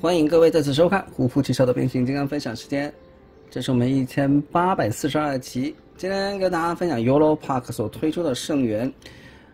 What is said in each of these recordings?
欢迎各位再次收看《虎扑汽车的变形金刚》分享时间，这是我们一千八百四十二期。今天跟大家分享 Euro Park 所推出的圣元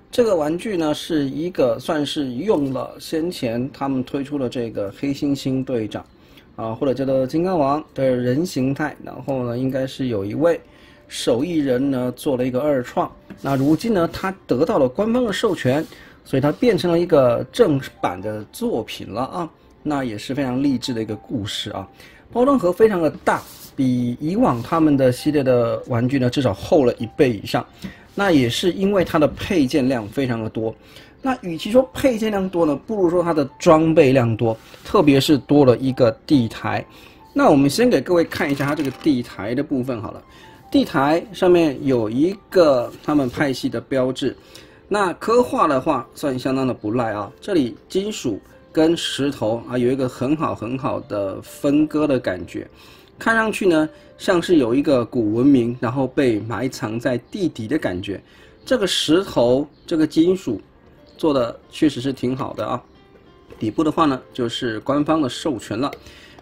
这个玩具呢，是一个算是用了先前他们推出的这个黑猩猩队长啊，或者叫做金刚王的人形态。然后呢，应该是有一位手艺人呢做了一个二创。那如今呢，他得到了官方的授权，所以它变成了一个正版的作品了啊。那也是非常励志的一个故事啊，包装盒非常的大，比以往他们的系列的玩具呢至少厚了一倍以上。那也是因为它的配件量非常的多。那与其说配件量多呢，不如说它的装备量多，特别是多了一个地台。那我们先给各位看一下它这个地台的部分好了。地台上面有一个他们派系的标志，那刻画的话算相当的不赖啊。这里金属。跟石头啊有一个很好很好的分割的感觉，看上去呢像是有一个古文明，然后被埋藏在地底的感觉。这个石头这个金属做的确实是挺好的啊。底部的话呢就是官方的授权了。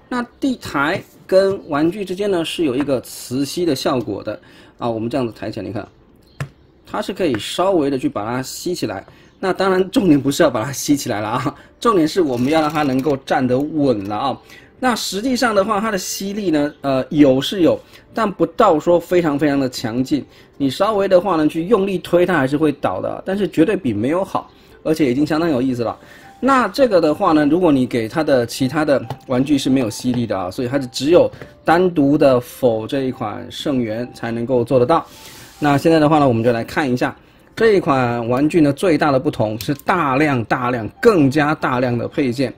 那地台跟玩具之间呢是有一个磁吸的效果的啊。我们这样子抬起来，你看，它是可以稍微的去把它吸起来。那当然，重点不是要把它吸起来了啊，重点是我们要让它能够站得稳了啊。那实际上的话，它的吸力呢，呃，有是有，但不到说非常非常的强劲。你稍微的话呢，去用力推它还是会倒的，但是绝对比没有好，而且已经相当有意思了。那这个的话呢，如果你给它的其他的玩具是没有吸力的啊，所以它是只有单独的否这一款圣元才能够做得到。那现在的话呢，我们就来看一下。这一款玩具呢，最大的不同是大量、大量、更加大量的配件。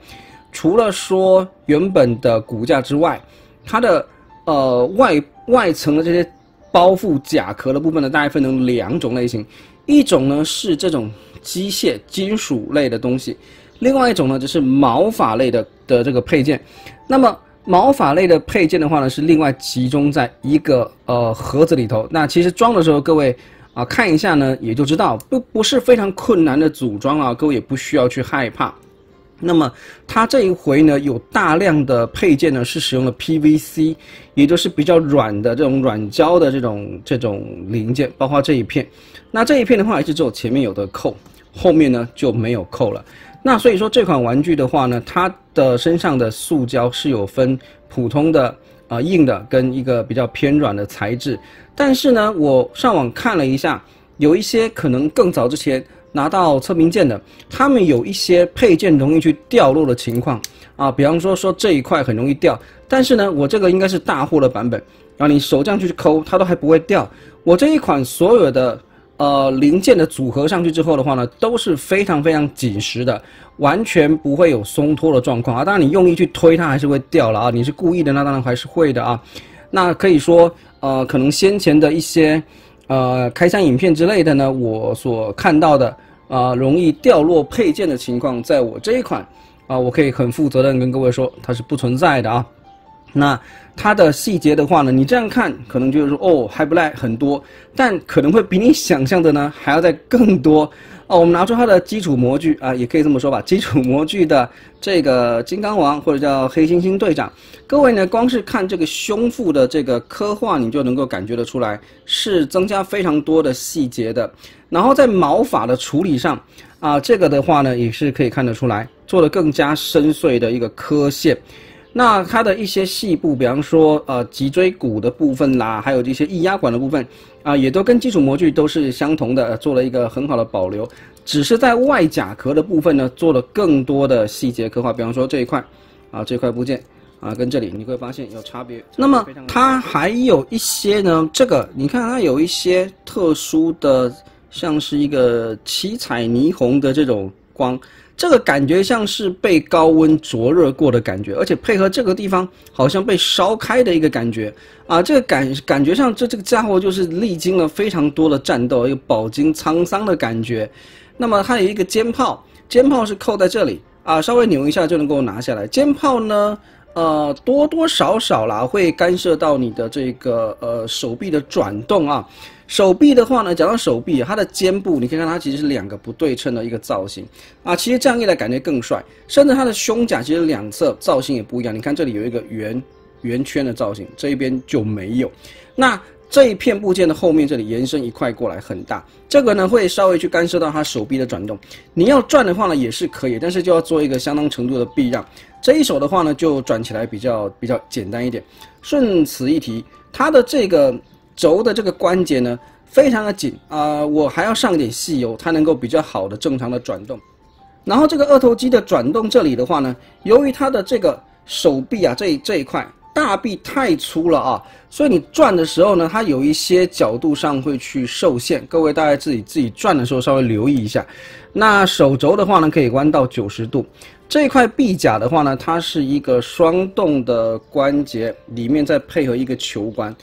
除了说原本的骨架之外，它的呃外外层的这些包覆甲壳的部分呢，大概分成两种类型。一种呢是这种机械金属类的东西，另外一种呢就是毛发类的的这个配件。那么毛发类的配件的话呢，是另外集中在一个呃盒子里头。那其实装的时候，各位。啊，看一下呢，也就知道不不是非常困难的组装啊，各位也不需要去害怕。那么它这一回呢，有大量的配件呢是使用了 PVC，也就是比较软的这种软胶的这种这种零件，包括这一片。那这一片的话也，是只有前面有的扣，后面呢就没有扣了。那所以说这款玩具的话呢，它的身上的塑胶是有分普通的。啊，硬的跟一个比较偏软的材质，但是呢，我上网看了一下，有一些可能更早之前拿到测评件的，他们有一些配件容易去掉落的情况啊，比方说说这一块很容易掉，但是呢，我这个应该是大货的版本，然后你手这样去抠，它都还不会掉。我这一款所有的。呃，零件的组合上去之后的话呢，都是非常非常紧实的，完全不会有松脱的状况啊。当然你用力去推它还是会掉了啊。你是故意的，那当然还是会的啊。那可以说，呃，可能先前的一些呃开箱影片之类的呢，我所看到的啊容易掉落配件的情况，在我这一款啊，我可以很负责任跟各位说，它是不存在的啊。那它的细节的话呢，你这样看可能就是说哦还不赖很多，但可能会比你想象的呢还要再更多哦。我们拿出它的基础模具啊，也可以这么说吧，基础模具的这个金刚王或者叫黑猩猩队长，各位呢光是看这个胸腹的这个刻画，你就能够感觉得出来是增加非常多的细节的。然后在毛发的处理上啊，这个的话呢也是可以看得出来，做的更加深邃的一个刻线。那它的一些细部，比方说呃脊椎骨的部分啦，还有这些液压管的部分啊，也都跟基础模具都是相同的，做了一个很好的保留。只是在外甲壳的部分呢，做了更多的细节刻画。比方说这一块啊，这块部件啊，跟这里你会发现有差别。那么它还有一些呢，这个你看它有一些特殊的，像是一个七彩霓虹的这种光。这个感觉像是被高温灼热过的感觉，而且配合这个地方好像被烧开的一个感觉啊！这个感感觉上，这这个家伙就是历经了非常多的战斗，一个饱经沧桑的感觉。那么它有一个肩炮，肩炮是扣在这里啊，稍微扭一下就能够拿下来。肩炮呢，呃，多多少少啦会干涉到你的这个呃手臂的转动啊。手臂的话呢，讲到手臂，它的肩部，你可以看它其实是两个不对称的一个造型啊。其实这样一来感觉更帅，甚至它的胸甲其实两侧造型也不一样。你看这里有一个圆圆圈的造型，这一边就没有。那这一片部件的后面这里延伸一块过来很大，这个呢会稍微去干涉到它手臂的转动。你要转的话呢也是可以，但是就要做一个相当程度的避让。这一手的话呢就转起来比较比较简单一点。顺此一提，它的这个轴的这个关节呢非常的紧啊，我还要上一点细油，它能够比较好的正常的转动。然后这个二头肌的转动这里的话呢，由于它的这个手臂啊这这一块。大臂太粗了啊，所以你转的时候呢，它有一些角度上会去受限。各位大家自己自己转的时候稍微留意一下。那手肘的话呢，可以弯到九十度。这块臂甲的话呢，它是一个双动的关节，里面再配合一个球关。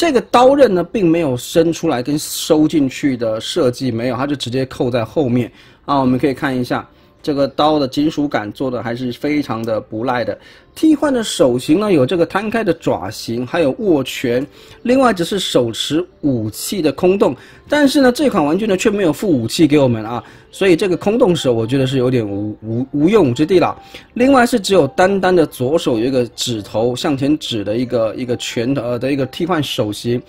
这个刀刃呢，并没有伸出来跟收进去的设计，没有，它就直接扣在后面啊。我们可以看一下。这个刀的金属感做的还是非常的不赖的。替换的手型呢，有这个摊开的爪型，还有握拳。另外只是手持武器的空洞，但是呢，这款玩具呢却没有附武器给我们啊，所以这个空洞手我觉得是有点无无无用武之地了。另外是只有单单的左手有一个指头向前指的一个一个拳头的一个替换手型。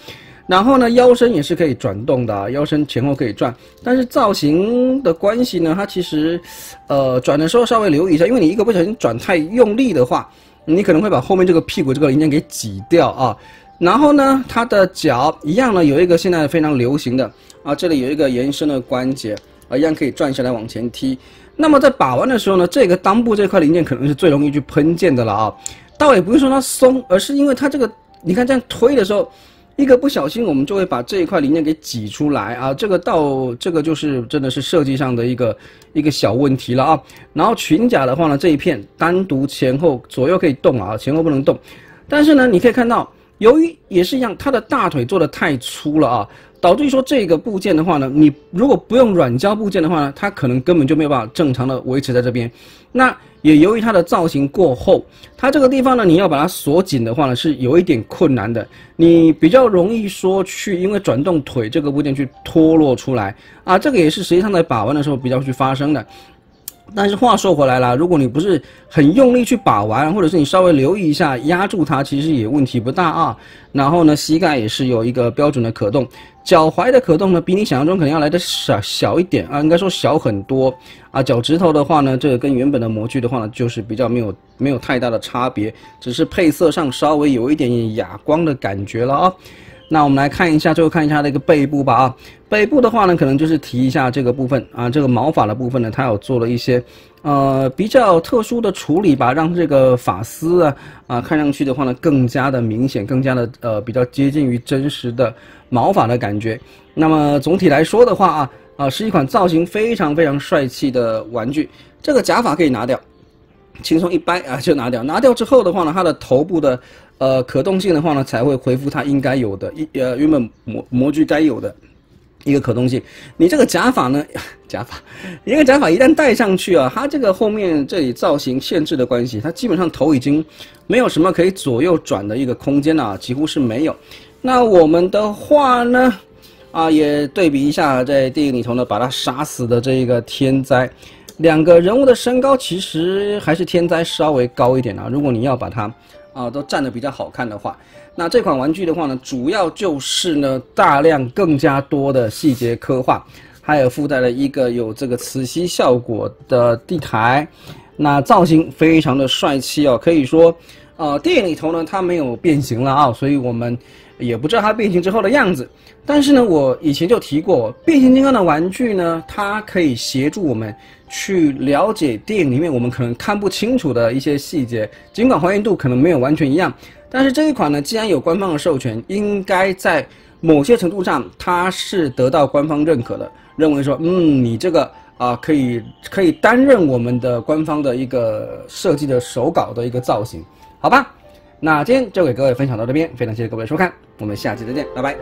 然后呢，腰身也是可以转动的，啊腰身前后可以转，但是造型的关系呢，它其实，呃，转的时候稍微留意一下，因为你一个不小心转太用力的话，你可能会把后面这个屁股这个零件给挤掉啊。然后呢，它的脚一样呢，有一个现在非常流行的啊，这里有一个延伸的关节啊，一样可以转下来往前踢。那么在把玩的时候呢，这个裆部这块零件可能是最容易去喷溅的了啊。倒也不是说它松，而是因为它这个，你看这样推的时候。一个不小心，我们就会把这一块零件给挤出来啊！这个到这个就是真的是设计上的一个一个小问题了啊。然后裙甲的话呢，这一片单独前后左右可以动啊，前后不能动。但是呢，你可以看到，由于也是一样，它的大腿做的太粗了啊，导致于说这个部件的话呢，你如果不用软胶部件的话呢，它可能根本就没有办法正常的维持在这边。那也由于它的造型过厚，它这个地方呢，你要把它锁紧的话呢，是有一点困难的。你比较容易说去，因为转动腿这个部件去脱落出来啊，这个也是实际上在把玩的时候比较去发生的。但是话说回来了，如果你不是很用力去把玩，或者是你稍微留意一下压住它，其实也问题不大啊。然后呢，膝盖也是有一个标准的可动，脚踝的可动呢，比你想象中可能要来的小小一点啊，应该说小很多啊。脚趾头的话呢，这个跟原本的模具的话呢，就是比较没有没有太大的差别，只是配色上稍微有一点哑光的感觉了啊。那我们来看一下，最后看一下它的一个背部吧啊，背部的话呢，可能就是提一下这个部分啊，这个毛发的部分呢，它有做了一些，呃，比较特殊的处理吧，让这个发丝啊啊看上去的话呢，更加的明显，更加的呃比较接近于真实的毛发的感觉。那么总体来说的话啊啊，是一款造型非常非常帅气的玩具。这个假发可以拿掉，轻松一掰啊就拿掉。拿掉之后的话呢，它的头部的。呃，可动性的话呢，才会恢复它应该有的，一呃原本模模具该有的一个可动性。你这个假发呢，假发，一个假发一旦戴上去啊，它这个后面这里造型限制的关系，它基本上头已经没有什么可以左右转的一个空间了，啊几乎是没有。那我们的话呢，啊，也对比一下在电影里头呢，把它杀死的这一个天灾，两个人物的身高其实还是天灾稍微高一点啊。如果你要把它。啊，都站得比较好看的话，那这款玩具的话呢，主要就是呢大量更加多的细节刻画，还有附带了一个有这个磁吸效果的地台，那造型非常的帅气哦，可以说，呃，电影里头呢它没有变形了啊，所以我们也不知道它变形之后的样子。但是呢，我以前就提过，变形金刚的玩具呢，它可以协助我们。去了解电影里面我们可能看不清楚的一些细节，尽管还原度可能没有完全一样，但是这一款呢，既然有官方的授权，应该在某些程度上它是得到官方认可的，认为说，嗯，你这个啊可以可以担任我们的官方的一个设计的手稿的一个造型，好吧？那今天就给各位分享到这边，非常谢谢各位收看，我们下期再见，拜拜。